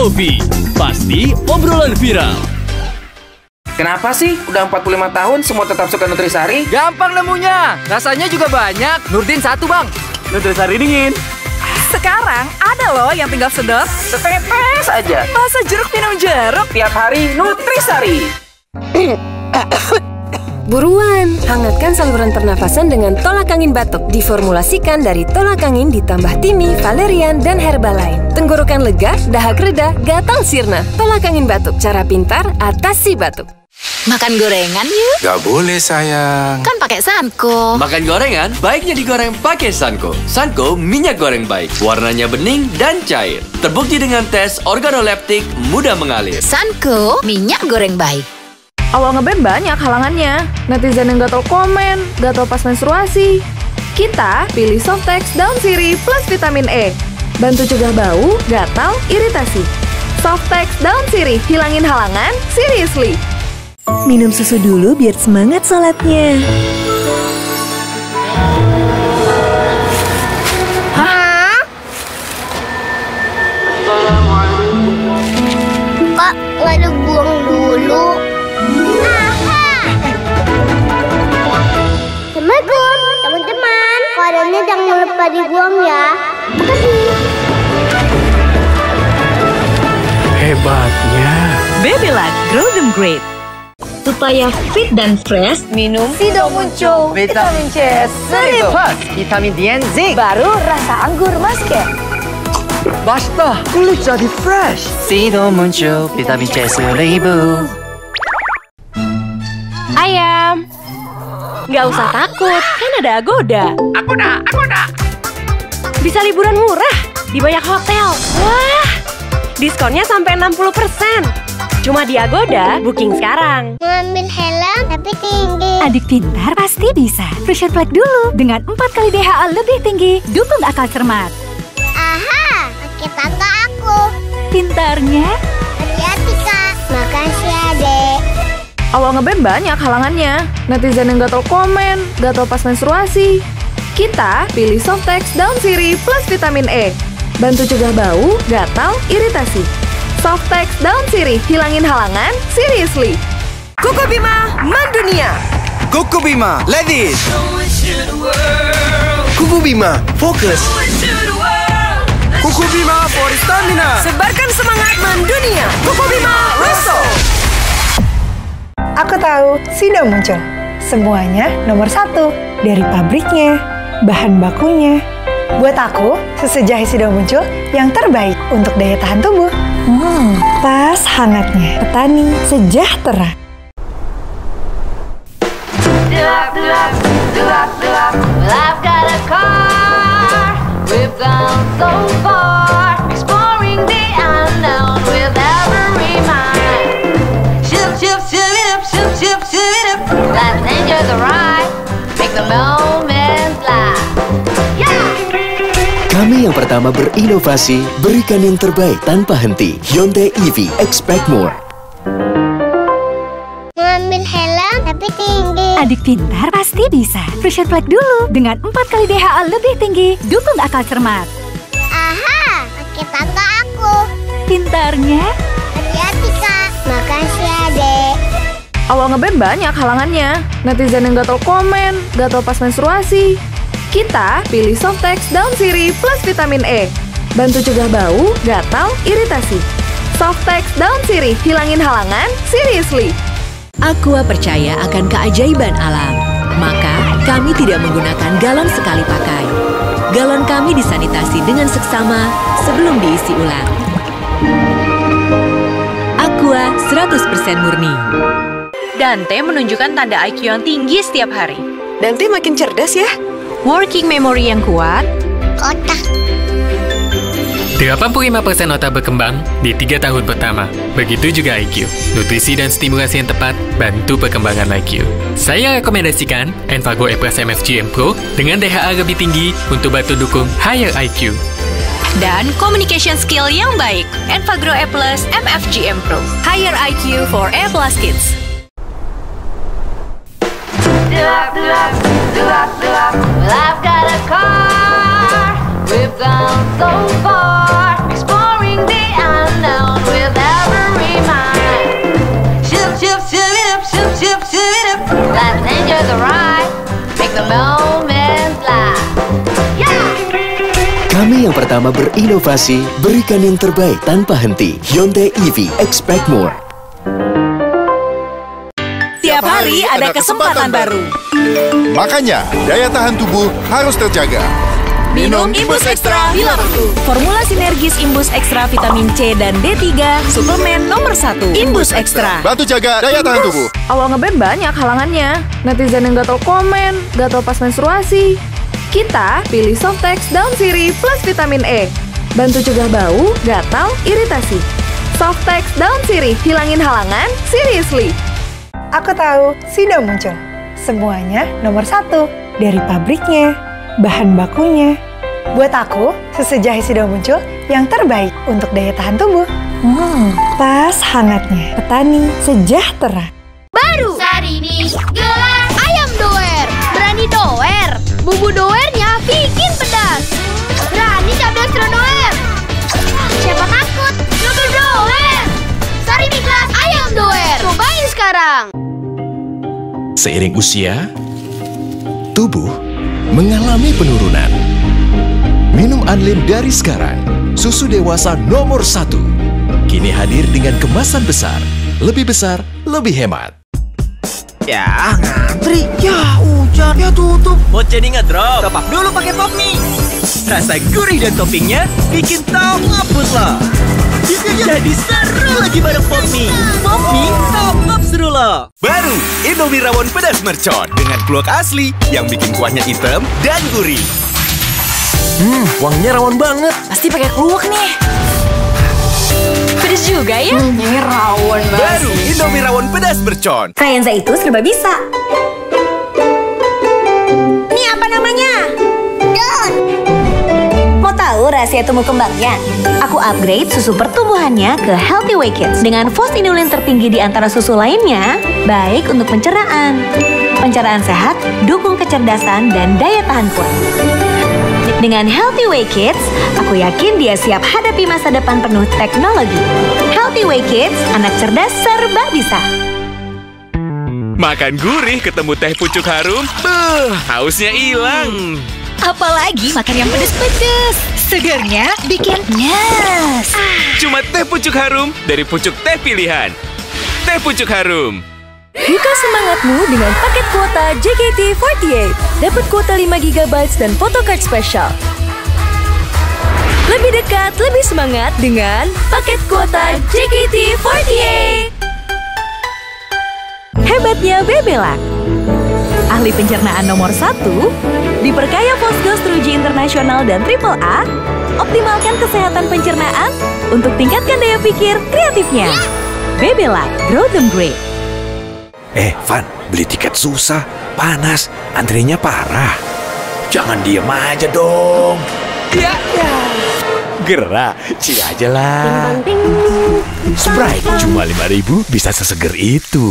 POV. Pasti obrolan viral. Kenapa sih udah 45 tahun semua tetap suka Nutrisari? Gampang nemunya. Rasanya juga banyak. Nurdin satu bang. Nutrisari dingin. Sekarang ada loh yang tinggal sedot. Setetes aja. Masa jeruk minum jeruk? Tiap hari Nutrisari. Buruan, hangatkan saluran pernafasan dengan tolak angin batuk. Diformulasikan dari tolak angin ditambah timi, valerian, dan herba lain. Tenggorokan lega, dahak reda, gatal sirna. Tolak angin batuk, cara pintar atasi batuk. Makan gorengan yuk. Gak boleh sayang. Kan pakai Sanko. Makan gorengan, baiknya digoreng pakai Sanko. Sanko, minyak goreng baik. Warnanya bening dan cair. Terbukti dengan tes organoleptik mudah mengalir. Sanko, minyak goreng baik. Awal ngeband banyak halangannya. Netizen yang gatel komen, gatel pas menstruasi. Kita pilih Softex Daun Siri plus vitamin E. Bantu cegah bau, gatal, iritasi. Softex Daun Siri, hilangin halangan, seriously. Minum susu dulu biar semangat sholatnya. Kak, nggak dulu. Assalamualaikum, teman-teman. Korannya jangan lupa dibuang ya. Makasih. Hebatnya. Babylife Grow Them Great. Supaya fit dan fresh, Minum Sido muncul. Vitamin C, seribu. Plus vitamin D and zinc. Baru rasa anggur masker. Basta, kulit jadi fresh. Sido muncul vitamin C seribu. Ayam. Nggak usah takut, kan ada Agoda. Agoda, Agoda. Bisa liburan murah di banyak hotel. Wah, diskonnya sampai 60%. Cuma di Agoda, booking sekarang. Ngambil helm tapi tinggi. adik pintar pasti bisa. Pressure plate dulu dengan 4 kali DHA lebih tinggi. Dukung akal cermat. Aha, pakai tangga aku. Pintarnya, Hati-hati kak. Makasih adek. Awal ngeband banyak halangannya. Netizen yang gatel komen, gatel pas menstruasi. Kita pilih Softex Daun Siri plus vitamin E. Bantu cegah bau, gatal, iritasi. Softex Daun Siri, hilangin halangan, seriously. Kuku Bima, mendunia. Kuku Bima, ladies. Kuku Bima, fokus. Kuku Bima for stamina. Sebarkan semangat mendunia. Kuku Bima, wrestle. Aku tahu, Sido muncul. Semuanya nomor satu. Dari pabriknya, bahan bakunya. Buat aku, susu jahe Sido muncul yang terbaik untuk daya tahan tubuh. Hmm, pas hangatnya. Petani sejahtera. I've got a car. We've gone so yang pertama berinovasi, berikan yang terbaik tanpa henti. Hyundai EV, expect more. Ngambil helm tapi tinggi. adik pintar pasti bisa. Pressure plate dulu dengan 4 kali DHA lebih tinggi. Dukung akal cermat. Aha, pakai tangga aku. Pintarnya, Hati-hati kak. Makasih adek. Awal ngeband banyak halangannya. Netizen yang gatel komen, gatel pas menstruasi. Kita pilih Softex Daun Siri plus vitamin E. Bantu cegah bau, gatal, iritasi. Softex Daun Siri, hilangin halangan, seriously. Aqua percaya akan keajaiban alam. Maka, kami tidak menggunakan galon sekali pakai. Galon kami disanitasi dengan seksama sebelum diisi ulang. Aqua 100% murni. Dante menunjukkan tanda IQ yang tinggi setiap hari. Dante makin cerdas ya. Working memory yang kuat. Kotak. 85% otak berkembang di 3 tahun pertama. Begitu juga IQ. Nutrisi dan stimulasi yang tepat bantu perkembangan IQ. Saya rekomendasikan Enfagrow E Plus MFGM Pro dengan DHA lebih tinggi untuk bantu dukung higher IQ. Dan communication skill yang baik. Enfagrow E Plus MFGM Pro. Higher IQ for E Plus Kids. Kami yang pertama berinovasi, berikan yang terbaik tanpa henti. Hyundai EV, expect more. Tiap hari ada kesempatan baru. Makanya, daya tahan tubuh harus terjaga. Minum Imbus Extra bila perlu. Formula sinergis Imbus Extra vitamin C dan D3, suplemen nomor 1. Imbus Extra. Bantu jaga daya tahan tubuh. Awal ngeband banyak halangannya. Netizen yang gatel komen, gatel pas menstruasi. Kita pilih Softex Daun Siri plus vitamin E. Bantu cegah bau, gatal, iritasi. Softex Daun Siri, hilangin halangan, seriously. Aku tahu, Sido muncul. Semuanya nomor satu. Dari pabriknya, bahan bakunya. Buat aku, susu jahe Sido muncul yang terbaik untuk daya tahan tubuh. Hmm, pas hangatnya. Petani sejahtera. Baru Sarini gelas ayam doer Berani doer Bumbu doernya Seiring usia, tubuh mengalami penurunan. Minum Anlim dari sekarang, susu dewasa nomor satu. Kini hadir dengan kemasan besar, lebih besar, lebih hemat. Ya, ngantri. Ya, hujan. Ya, tutup. Mau jadi ngedrop? Top up dulu pakai Popmi. Rasa gurih dan toppingnya bikin top ngapus loh. Jadi seru lagi bareng Popmi. Popmi, top Baru Indomie rawon pedas mercon dengan kluak asli yang bikin kuahnya hitam dan gurih. Hmm, wanginya rawon banget. Pasti pakai kluwak nih. Pedes juga ya? Ini rawon Baru Indomie rawon pedas mercon. Kayenza itu serba bisa. Ini apa namanya? Rahasia tumbuh kembangnya? Aku upgrade susu pertumbuhannya ke Healthy Way Kids dengan fosfinulin tertinggi di antara susu lainnya, baik untuk pencernaan. Pencernaan sehat, dukung kecerdasan dan daya tahan kuat. Dengan Healthy Way Kids, aku yakin dia siap hadapi masa depan penuh teknologi. Healthy Way Kids, anak cerdas serba bisa. Makan gurih ketemu teh pucuk harum, beuh, hausnya hilang. Apalagi makan yang pedes-pedes. Segernya bikin nyes. Cuma teh pucuk harum dari pucuk teh pilihan. Teh pucuk harum. Buka semangatmu dengan paket kuota JKT48. Dapat kuota 5 GB dan photocard spesial. Lebih dekat, lebih semangat dengan paket kuota JKT48. Hebatnya Bebelak. Ahli pencernaan nomor satu, diperkaya Fosgos teruji internasional dan triple A, optimalkan kesehatan pencernaan untuk tingkatkan daya pikir kreatifnya. Bebelak, grow them great. Eh, Van, beli tiket susah, panas, antrinya parah. Jangan diem aja dong. Ya, ya. Gerak, ciri aja lah. Sprite cuma 5000 bisa seseger itu.